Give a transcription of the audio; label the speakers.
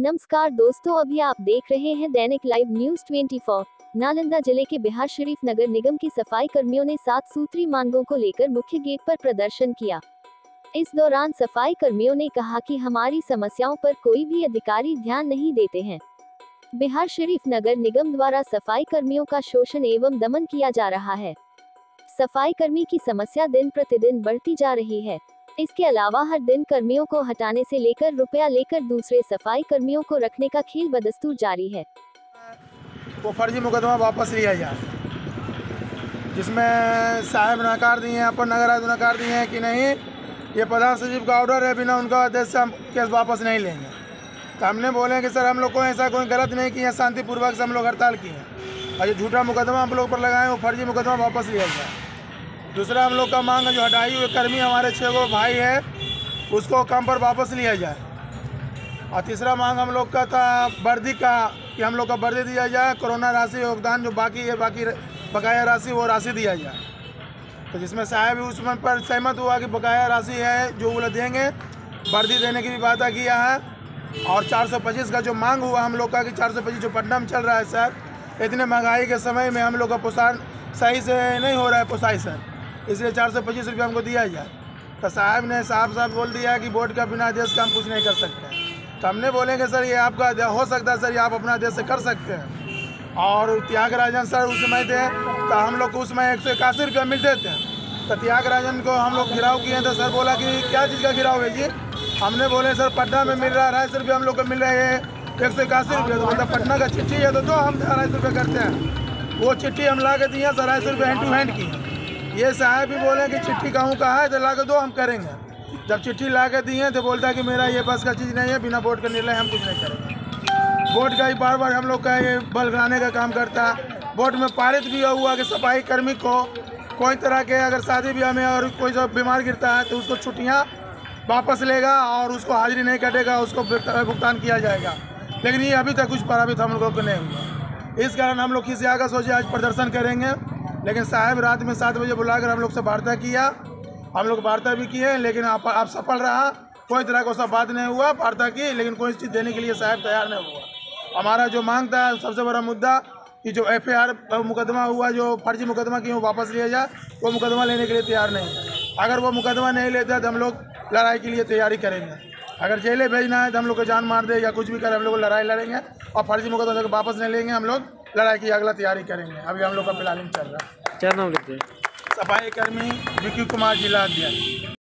Speaker 1: नमस्कार दोस्तों, अभी आप देख रहे हैं दैनिक लाइव न्यूज़ 24 नालंदा ज़िले के बिहार शरीफ नगर निगम की सफ़ाई कर्मियों ने सात सूत्री मांगों को लेकर मुख्य गेट पर प्रदर्शन किया। इस दौरान सफ़ाई कर्मियों ने कहा कि हमारी समस्याओं पर कोई भी अधिकारी ध्यान नहीं देते हैं। बिहार शरीफ नगर निगम द्वारा सफ़ाई कर्मियों का शोषण एवं दमन किया जा रहा है। सफ़ाई कर्मी की समस्या दिन प्रतिदिन बढ़ती जा रही है। इसके अलावा हर दिन कर्मियों को हटाने से लेकर रुपया लेकर दूसरे सफ़ाई कर्मियों को रखने का खेल बदस्तूर जारी है।
Speaker 2: वो फर्जी मुकदमा वापस लिया जाए जिसमें साहब नकार दिए हैं, अपन नगर नकार दिए हैं कि नहीं, ये प्रधान सचिव का ऑर्डर है, बिना उनका आदेश से हम केस वापस नहीं लेंगे। तो हमने बोले कि सर, हम लोग को ऐसा कोई गलत नहीं किया, शांतिपूर्वक से हम लोग हड़ताल किए हैं। और जो झूठा मुकदमा हम लोग पर लगाए वो फर्जी मुकदमा वापस लिया जाए दूसरा हम लोग का मांग है जो हटाई हुए कर्मी हमारे छः गो भाई है, उसको काम पर वापस लिया जाए। और तीसरा मांग हम लोग का था वर्दी का, कि हम लोग का वर्दी दिया जाए, कोरोना राशि योगदान जो बाकी है, बाकी बकाया राशि, वो राशि दिया जाए। तो जिसमें साहब उसमें पर सहमत हुआ कि बकाया राशि है, जो वो देंगे, वर्दी देने की भी वादा किया है। और 425 का जो मांग हुआ हम लोग का, कि 425 जो पटना में चल रहा है, सर, इतने महँगाई के समय में हम लोग का पोषण सही से नहीं हो रहा है पोसाई सर। इसलिए चार सौ पच्चीस रुपये हमको दिया जाए। तो साहब ने साफ़ साफ़ बोल दिया कि बोर्ड का बिना आदेश का हम कुछ नहीं कर सकते। तो हमने बोलेंगे सर, ये आपका हो सकता है सर, ये आप अपना आदेश से कर सकते हैं। और त्यागराजन सर उस समय थे तो हम लोग को उसमें एक सौ इक्यासी रुपये मिलते थे। तो त्यागराजन को हम लोग घिराव किए तो सर बोला कि क्या चीज़ का घिराव है जी? हमने बोले, सर, पटना में मिल रहा है अढ़ाई सौ रुपये हम लोग को मिल रहे हैं, एक सौ इक्यासी रुपये। तो मतलब पटना का चिट्ठी है तो दो, हम अढ़ाई सौ रुपये करते हैं। वो चिट्ठी हम ला के दिए सर अढ़ाई सौ रुपये हैंड टू हैंड की ये साहब भी बोले कि चिट्ठी कहूँ का है तो ला दो हम करेंगे। जब चिट्ठी ला के दिए तो बोलता है कि मेरा ये बस का चीज़ नहीं है, बिना बोर्ड का निर्णय हम कुछ नहीं करेंगे। बोर्ड का ही बार बार हम लोग का ये बलगाने का काम करता। है बोर्ड में पारित भी हुआ कि सफ़ाई कर्मी को कोई तरह के अगर शादी ब्याह में और कोई सब बीमार गिरता है तो उसको छुट्टियाँ वापस लेगा और उसको हाजिरी नहीं कटेगा, उसको भुगतान किया जाएगा। लेकिन ये अभी तक कुछ प्रभावित हम लोगों को नहीं हुआ। इस कारण हम लोग किसी आगे सोचे आज प्रदर्शन करेंगे। लेकिन साहब रात में सात बजे बुलाकर हम लोग से वार्ता किया। हम लोग वार्ता भी किए लेकिन आप, आप सफल रहा। कोई तरह का सब बात नहीं हुआ वार्ता की लेकिन कोई चीज़ देने के लिए साहब तैयार नहीं हुआ। हमारा जो मांग था सबसे बड़ा मुद्दा कि जो एफ़ मुकदमा हुआ जो फर्जी मुकदमा की वो वापस लिया जाए वो मुकदमा लेने के लिए तैयार नहीं अगर वो मुकदमा नहीं लेता तो हम लोग लड़ाई के लिए तैयारी करेंगे। अगर जेलें भेजना है तो हम लोग को जान मार दे या कुछ भी करें हम लोग लड़ाई लड़ेंगे और फर्जी मुकदमा वापस नहीं लेंगे हम लोग। लड़ाई की अगला तैयारी करेंगे। अभी हम लोग का प्लानिंग चल रहा है।
Speaker 3: क्या नाम लिखते हैं
Speaker 2: सफ़ाई कर्मी विकी कुमार जिला अध्यक्ष।